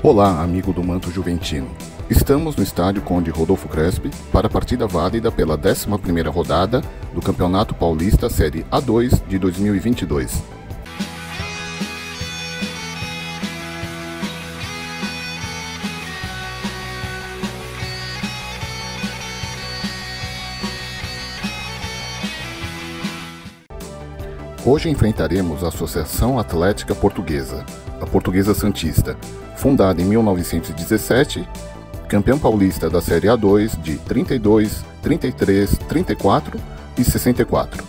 Olá, amigo do Manto Juventino. Estamos no estádio Conde Rodolfo Crespi para a partida válida pela 11ª rodada do Campeonato Paulista Série A2 de 2022. Hoje enfrentaremos a Associação Atlética Portuguesa, a Portuguesa Santista, fundada em 1917, campeão paulista da Série A2 de 32, 33, 34 e 64.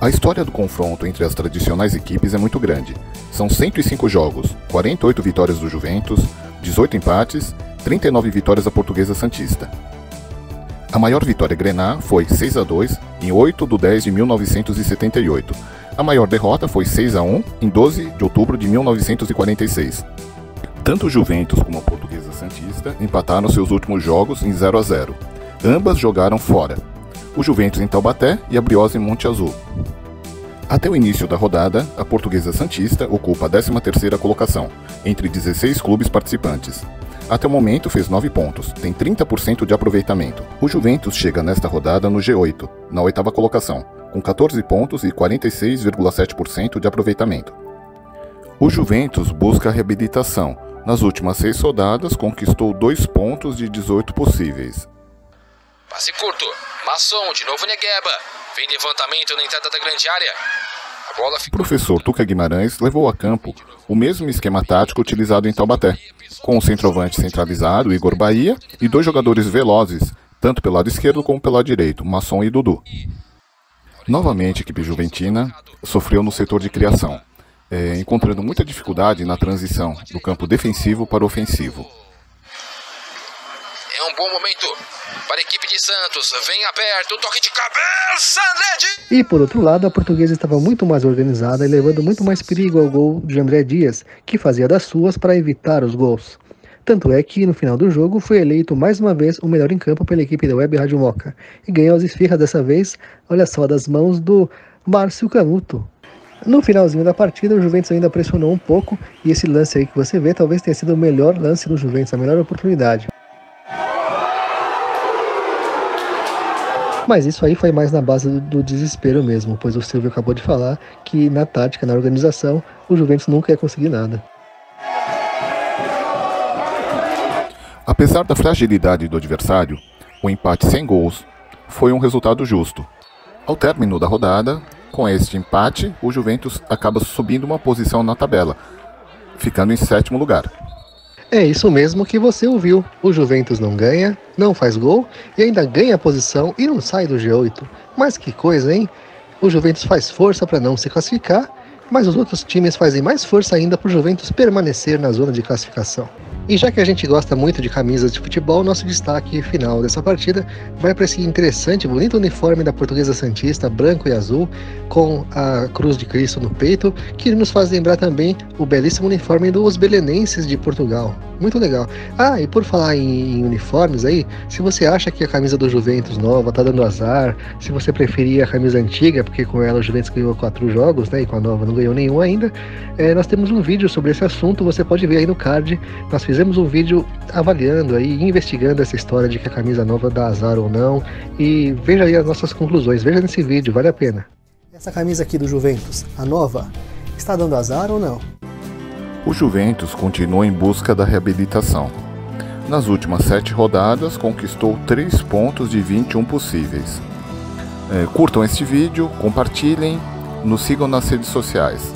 A história do confronto entre as tradicionais equipes é muito grande. São 105 jogos, 48 vitórias do Juventus, 18 empates, 39 vitórias da Portuguesa Santista. A maior vitória grená foi 6 a 2 em 8 de 10 de 1978. A maior derrota foi 6 a 1 em 12 de outubro de 1946. Tanto o Juventus como a Portuguesa Santista empataram seus últimos jogos em 0 a 0. Ambas jogaram fora. O Juventus em Taubaté e a Briosa em Monte Azul. Até o início da rodada, a Portuguesa Santista ocupa a 13ª colocação, entre 16 clubes participantes. Até o momento fez 9 pontos, tem 30% de aproveitamento. O Juventus chega nesta rodada no G8, na oitava colocação, com 14 pontos e 46,7% de aproveitamento. O Juventus busca a reabilitação, nas últimas seis rodadas, conquistou dois pontos de 18 possíveis. Passe curto. Masson, de novo Negueba. Vem levantamento na entrada da grande área. Professor Tuca Guimarães levou a campo o mesmo esquema tático utilizado em Taubaté, com o centroavante centralizado, Igor Bahia, e dois jogadores velozes, tanto pelo lado esquerdo como pelo lado direito, Masson e Dudu. Novamente, a equipe juventina sofreu no setor de criação é, encontrando muita dificuldade na transição do campo defensivo para o ofensivo. Bom momento para a equipe de Santos. Vem aberto, toque de cabeça, André E por outro lado, a portuguesa estava muito mais organizada e levando muito mais perigo ao gol de André Dias, que fazia das suas para evitar os gols. Tanto é que, no final do jogo, foi eleito mais uma vez o melhor em campo pela equipe da Web Rádio Moca. E ganhou as esfirras dessa vez, olha só, das mãos do Márcio Canuto, no finalzinho da partida, o Juventus ainda pressionou um pouco e esse lance aí que você vê talvez tenha sido o melhor lance do Juventus, a melhor oportunidade. Mas isso aí foi mais na base do, do, desespero mesmo, pois o Silvio acabou de falar que na tática, na organização, o Juventus nunca ia conseguir nada. Apesar da fragilidade do adversário, o empate sem gols foi um resultado justo. Ao término da rodada, com este empate, o Juventus acaba subindo uma posição na tabela, ficando em sétimo lugar. É isso mesmo que você ouviu. O Juventus não ganha, não faz gol e ainda ganha posição e não sai do G8. Mas que coisa, hein? O Juventus faz força para não se classificar, mas os outros times fazem mais força ainda para o Juventus permanecer na zona de classificação. E já que a gente gosta muito de camisas de futebol, nosso destaque final dessa partida vai para esse interessante, bonito uniforme da Portuguesa Santista, branco e azul, com a Cruz de Cristo no peito, que nos faz lembrar também o belíssimo uniforme dos belenenses de Portugal. Muito legal. Ah, e por falar em, em uniformes aí, se você acha que a camisa do Juventus nova tá dando azar, se você preferia a camisa antiga, porque com ela o Juventus ganhou quatro jogos, né, e com a nova não ganhou nenhum ainda, é, nós temos um vídeo sobre esse assunto, você pode ver aí no card. Nós fizemos um vídeo avaliando aí, investigando essa história de que a camisa nova dá azar ou não. E veja aí as nossas conclusões. Veja nesse vídeo, vale a pena. Essa camisa aqui do Juventus, a nova, está dando azar ou não? O Juventus continua em busca da reabilitação. Nas últimas sete rodadas, conquistou 3 pontos de 21 possíveis. É, curtam este vídeo, compartilhem, nos sigam nas redes sociais.